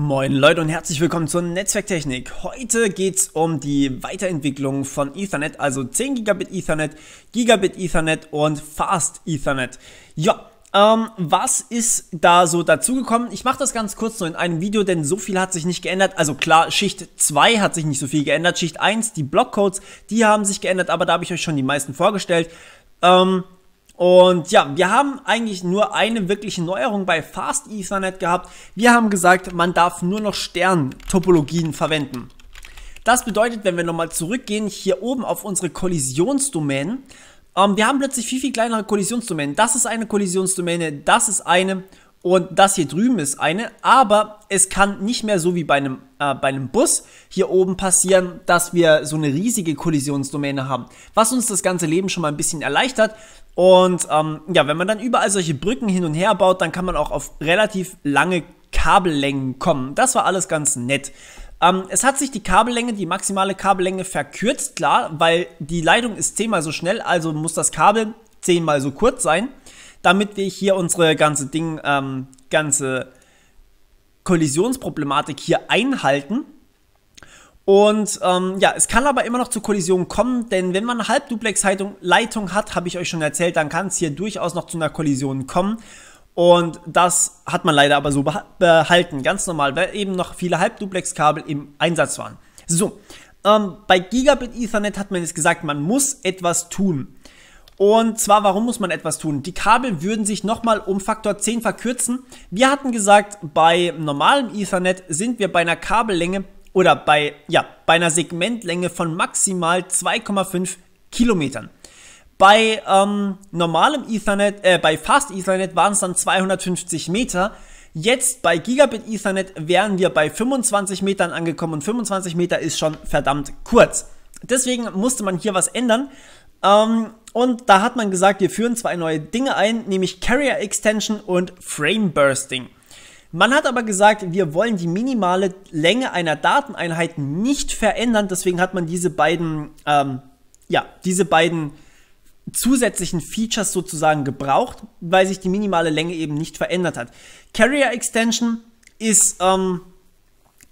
Moin Leute und herzlich willkommen zur Netzwerktechnik. Heute geht es um die Weiterentwicklung von Ethernet, also 10 Gigabit Ethernet, Gigabit Ethernet und Fast Ethernet. Ja, ähm, was ist da so dazugekommen? Ich mache das ganz kurz nur in einem Video, denn so viel hat sich nicht geändert. Also klar, Schicht 2 hat sich nicht so viel geändert. Schicht 1, die Blockcodes, die haben sich geändert, aber da habe ich euch schon die meisten vorgestellt. Ähm, und ja, wir haben eigentlich nur eine wirkliche Neuerung bei Fast Ethernet gehabt. Wir haben gesagt, man darf nur noch Sterntopologien verwenden. Das bedeutet, wenn wir nochmal zurückgehen, hier oben auf unsere Kollisionsdomänen, ähm, wir haben plötzlich viel, viel kleinere Kollisionsdomänen. Das ist eine Kollisionsdomäne, das ist eine und das hier drüben ist eine, aber es kann nicht mehr so wie bei einem, äh, bei einem Bus hier oben passieren, dass wir so eine riesige Kollisionsdomäne haben, was uns das ganze Leben schon mal ein bisschen erleichtert. Und ähm, ja, wenn man dann überall solche Brücken hin und her baut, dann kann man auch auf relativ lange Kabellängen kommen. Das war alles ganz nett. Ähm, es hat sich die Kabellänge, die maximale Kabellänge verkürzt, klar, weil die Leitung ist zehnmal so schnell, also muss das Kabel zehnmal so kurz sein damit wir hier unsere ganze Ding, ähm, ganze Kollisionsproblematik hier einhalten. Und ähm, ja, es kann aber immer noch zu Kollisionen kommen, denn wenn man eine Halbduplex-Leitung hat, habe ich euch schon erzählt, dann kann es hier durchaus noch zu einer Kollision kommen. Und das hat man leider aber so behalten, ganz normal, weil eben noch viele Halbduplex-Kabel im Einsatz waren. So, ähm, bei Gigabit Ethernet hat man jetzt gesagt, man muss etwas tun. Und zwar, warum muss man etwas tun? Die Kabel würden sich nochmal um Faktor 10 verkürzen. Wir hatten gesagt, bei normalem Ethernet sind wir bei einer Kabellänge oder bei, ja, bei einer Segmentlänge von maximal 2,5 Kilometern. Bei ähm, normalem Ethernet, äh, bei Fast Ethernet waren es dann 250 Meter. Jetzt bei Gigabit Ethernet wären wir bei 25 Metern angekommen und 25 Meter ist schon verdammt kurz. Deswegen musste man hier was ändern. Ähm, und da hat man gesagt, wir führen zwei neue Dinge ein, nämlich Carrier Extension und Frame Bursting. Man hat aber gesagt, wir wollen die minimale Länge einer Dateneinheit nicht verändern, deswegen hat man diese beiden, ähm, ja, diese beiden zusätzlichen Features sozusagen gebraucht, weil sich die minimale Länge eben nicht verändert hat. Carrier Extension ist ähm,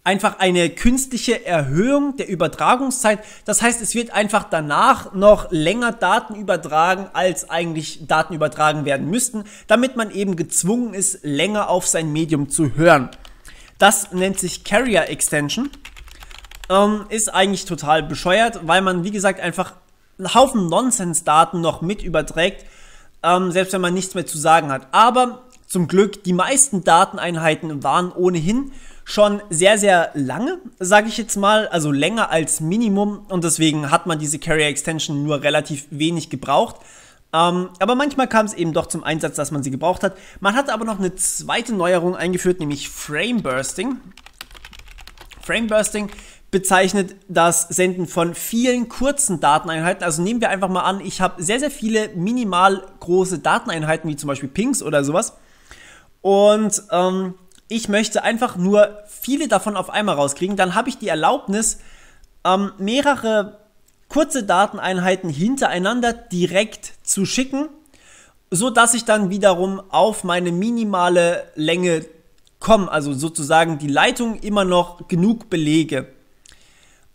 einfach eine künstliche Erhöhung der Übertragungszeit. Das heißt, es wird einfach danach noch länger Daten übertragen, als eigentlich Daten übertragen werden müssten, damit man eben gezwungen ist, länger auf sein Medium zu hören. Das nennt sich Carrier Extension. Ähm, ist eigentlich total bescheuert, weil man, wie gesagt, einfach einen Haufen Nonsens-Daten noch mit überträgt, ähm, selbst wenn man nichts mehr zu sagen hat. Aber zum Glück, die meisten Dateneinheiten waren ohnehin schon sehr, sehr lange, sage ich jetzt mal, also länger als Minimum und deswegen hat man diese Carrier Extension nur relativ wenig gebraucht. Ähm, aber manchmal kam es eben doch zum Einsatz, dass man sie gebraucht hat. Man hat aber noch eine zweite Neuerung eingeführt, nämlich Frame Bursting. Frame Bursting bezeichnet das Senden von vielen kurzen Dateneinheiten. Also nehmen wir einfach mal an, ich habe sehr, sehr viele minimal große Dateneinheiten, wie zum Beispiel Pings oder sowas. Und ähm, ich möchte einfach nur viele davon auf einmal rauskriegen, dann habe ich die Erlaubnis, ähm, mehrere kurze Dateneinheiten hintereinander direkt zu schicken, so dass ich dann wiederum auf meine minimale Länge komme, also sozusagen die Leitung immer noch genug belege.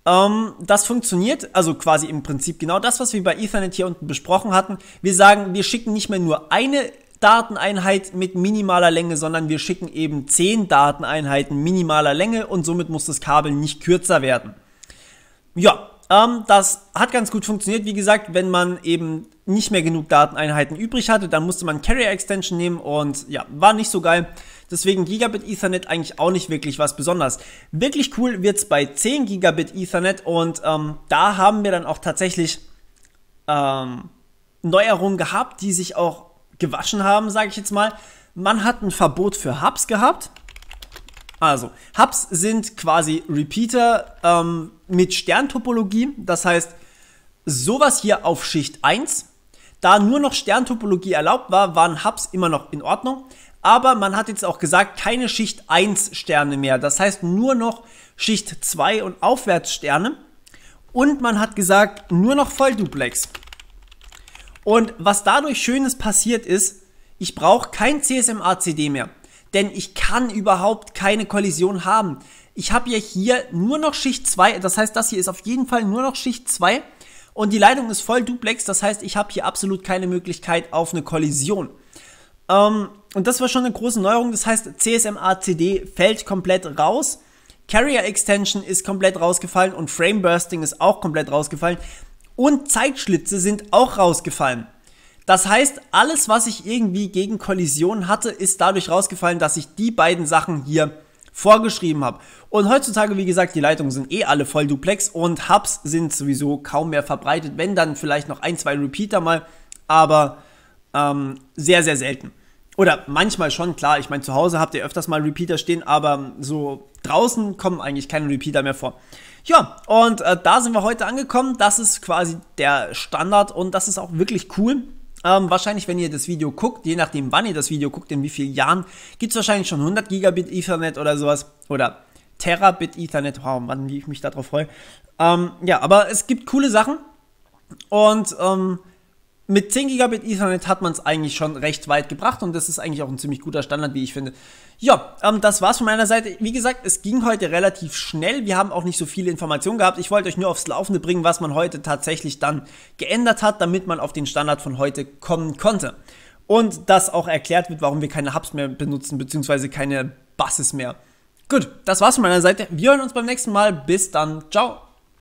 Ähm, das funktioniert, also quasi im Prinzip genau das, was wir bei Ethernet hier unten besprochen hatten. Wir sagen, wir schicken nicht mehr nur eine Dateneinheit mit minimaler Länge, sondern wir schicken eben 10 Dateneinheiten minimaler Länge und somit muss das Kabel nicht kürzer werden. Ja, ähm, das hat ganz gut funktioniert. Wie gesagt, wenn man eben nicht mehr genug Dateneinheiten übrig hatte, dann musste man Carrier Extension nehmen und ja, war nicht so geil. Deswegen Gigabit Ethernet eigentlich auch nicht wirklich was Besonderes. Wirklich cool wird es bei 10 Gigabit Ethernet und ähm, da haben wir dann auch tatsächlich ähm, Neuerungen gehabt, die sich auch gewaschen haben, sage ich jetzt mal. Man hat ein Verbot für Hubs gehabt. Also, Hubs sind quasi Repeater ähm, mit Sterntopologie. Das heißt, sowas hier auf Schicht 1. Da nur noch Sterntopologie erlaubt war, waren Hubs immer noch in Ordnung. Aber man hat jetzt auch gesagt, keine Schicht 1 Sterne mehr. Das heißt nur noch Schicht 2 und aufwärts Sterne. Und man hat gesagt, nur noch Vollduplex. Und was dadurch Schönes passiert ist, ich brauche kein CSMA-CD mehr. denn ich kann überhaupt keine Kollision haben. Ich habe ja hier nur noch Schicht 2, das heißt, das hier ist auf jeden Fall nur noch Schicht 2 und die Leitung ist voll Duplex, das heißt, ich habe hier absolut keine Möglichkeit auf eine Kollision. Ähm, und das war schon eine große Neuerung, das heißt, CSMA-CD fällt komplett raus. Carrier Extension ist komplett rausgefallen und Frame Bursting ist auch komplett rausgefallen. Und Zeitschlitze sind auch rausgefallen. Das heißt, alles, was ich irgendwie gegen Kollision hatte, ist dadurch rausgefallen, dass ich die beiden Sachen hier vorgeschrieben habe. Und heutzutage, wie gesagt, die Leitungen sind eh alle voll duplex und Hubs sind sowieso kaum mehr verbreitet, wenn dann vielleicht noch ein, zwei Repeater mal, aber ähm, sehr, sehr selten. Oder manchmal schon, klar, ich meine, zu Hause habt ihr öfters mal Repeater stehen, aber so draußen kommen eigentlich keine Repeater mehr vor. Ja, und äh, da sind wir heute angekommen. Das ist quasi der Standard und das ist auch wirklich cool. Ähm, wahrscheinlich, wenn ihr das Video guckt, je nachdem, wann ihr das Video guckt, in wie vielen Jahren, gibt es wahrscheinlich schon 100 Gigabit Ethernet oder sowas. Oder Terabit Ethernet. Wow, wann, wie ich mich darauf freue. Ähm, ja, aber es gibt coole Sachen. Und ähm, mit 10 Gigabit Ethernet hat man es eigentlich schon recht weit gebracht und das ist eigentlich auch ein ziemlich guter Standard, wie ich finde. Ja, ähm, das war's von meiner Seite. Wie gesagt, es ging heute relativ schnell. Wir haben auch nicht so viele Informationen gehabt. Ich wollte euch nur aufs Laufende bringen, was man heute tatsächlich dann geändert hat, damit man auf den Standard von heute kommen konnte. Und das auch erklärt wird, warum wir keine Hubs mehr benutzen, beziehungsweise keine Buses mehr. Gut, das war's von meiner Seite. Wir hören uns beim nächsten Mal. Bis dann. Ciao.